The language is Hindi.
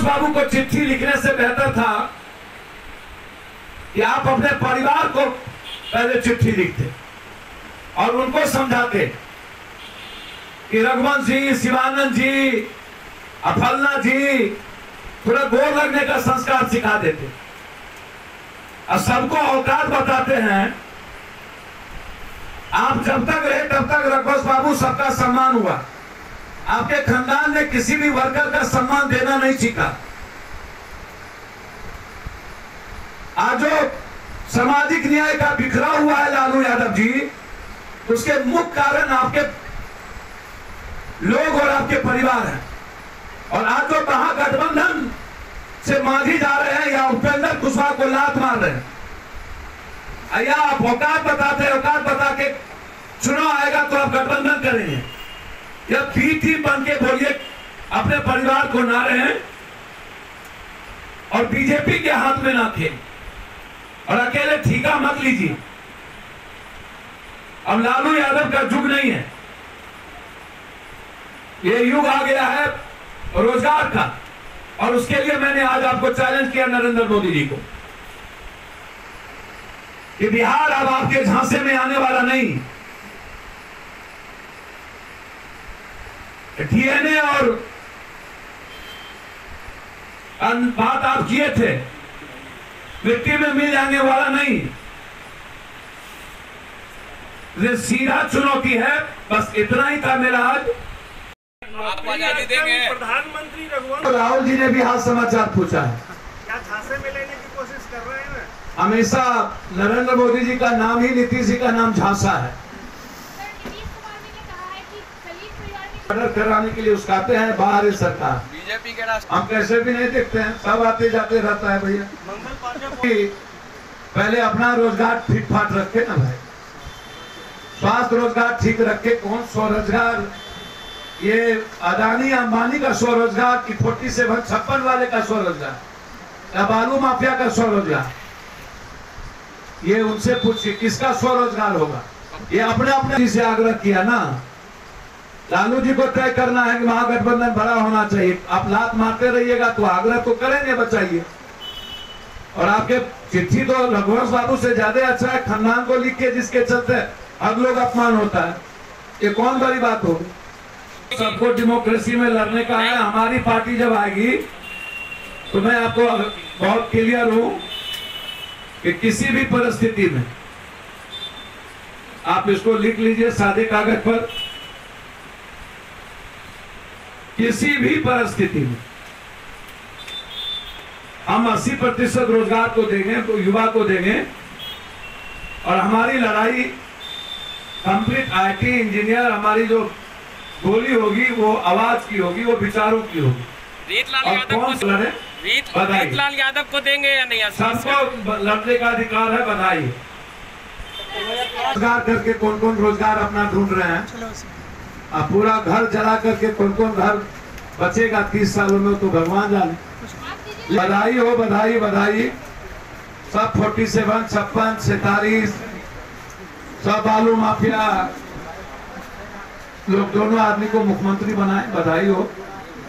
रघुवंश बाबू को चिट्ठी लिखने से बेहतर था कि आप अपने परिवार को पहले चिट्ठी लिखते और उनको समझाते कि रघुवंश जी, शिवानंद जी, अफलना जी, थोड़ा गोर लगने का संस्कार सिखा देते। और सबको औकात बताते हैं, आप जब तक रहे तब तक रघुवंश बाबू सबका सम्मान हुआ। आपके खानदान ने किसी भी वर्कर का सम्मान देना नहीं सीखा। आज जो सामाजिक न्याय का बिखरा हुआ है लालू यादव जी, उसके मुख्य कारण आपके लोग और आपके परिवार हैं। और आज जो महागठबंधन से मांझी जा रहे हैं या उपेंद्र कुशवाहा को लात मार रहे हैं। या आप औकात बताते हैं, औकात बता के चुनाव आएगा तो आप गठबंधन करेंगे। या पीठी बन के बोलिए, अपने परिवार को ना रहे और बीजेपी के हाथ में ना खेल और अकेले ठीका मत लीजिए। अब लालू यादव का युग नहीं है। ये युग आ गया है रोज़गार का। और उसके लिए मैंने आज आपको चैलेंज किया नरेंद्र मोदी जी को। कि बिहार अब आपके झांसे में आने वाला नहीं। डीएनए और अन- बात आप किए थे। मिट्टी में मिल जाने वाला नहीं। ये सीधा चुनौती है। बस इतना ही था मेरा आज। प्रधानमंत्री रघुवंश। राहुल जी ने भी हाल समाचार पूछा है। क्या झांसे में लेने की कोशिश कर रहे हैं? हमेशा नरेंद्र मोदी जी का नाम ही नीतीश जी का नाम झांसा है सर नीतीश कुमार जी ने कहा है कि दलित परिवार में मर्डर कराने के लिए उसकाते हैं बाहर है सरकार। बीजेपी के राष्ट्र हम कैसे भी नहीं देखते हैं सब आते जाते रहता है भैया। पहले अपना रोज़गार ठीक ठाक रखे ना भाई। स्वास्थ्य रोज़गार ठीक रखे कौन स्वरोजगार? ये अदानी अंबानी का स्वरोजगार की फोर्टी सेवन छप्पन वाले का स्वरोजगार? या बालू माफिया का स्वरोजगार? ये उनसे पूछिए किसका स्वरोजगार होगा? ये अपने अपने से आग्रह किया ना। लालू जी को तय करना है कि महागठबंधन बड़ा होना चाहिए। आप लात मारते रहिएगा तो आग्रह तो करेंगे, बचाइए। और आपके चिट्ठी तो रघुवंश बाबू से ज़्यादा अच्छा है खानदान को लिख के जिसके चलते अब लोग अपमान होता है। ये कौन बड़ी बात होगी? सबको डेमोक्रेसी में लड़ने का है, हमारी पार्टी जब आएगी तो मैं आपको बहुत क्लियर हूँ कि किसी भी परिस्थिति में आप इसको लिख लीजिए सादे कागज़ पर। किसी भी परिस्थिति में हम 80 प्रतिशत रोज़गार को देंगे तो युवा को देंगे और हमारी लड़ाई कंप्लीट आईटी इंजीनियर हमारी जो गोली होगी वो आवाज़ की होगी वो विचारों की होगी। रीतलाल यादव को लड़े। यादव को देंगे या नहीं? सबको लड़ने का अधिकार है बधाई रोज़गार करके कौन कौन रोज़गार अपना ढूंढ रहे हैं? अब पूरा घर जला करके कौन कौन घर बचेगा तीस सालों में तो भगवान जाने। बधाई हो, बधाई बधाई। सब फोर्टी सेवन, छप्पन, सैतालीस। सब आलू माफिया। लोग दोनों आदमी को मुख्यमंत्री बनाए, बधाई हो।